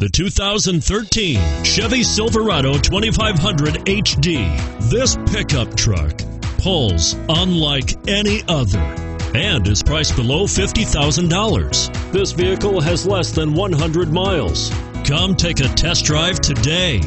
The 2013 Chevy Silverado 2500 HD. This pickup truck pulls unlike any other and is priced below $50,000. This vehicle has less than 100 miles. Come take a test drive today.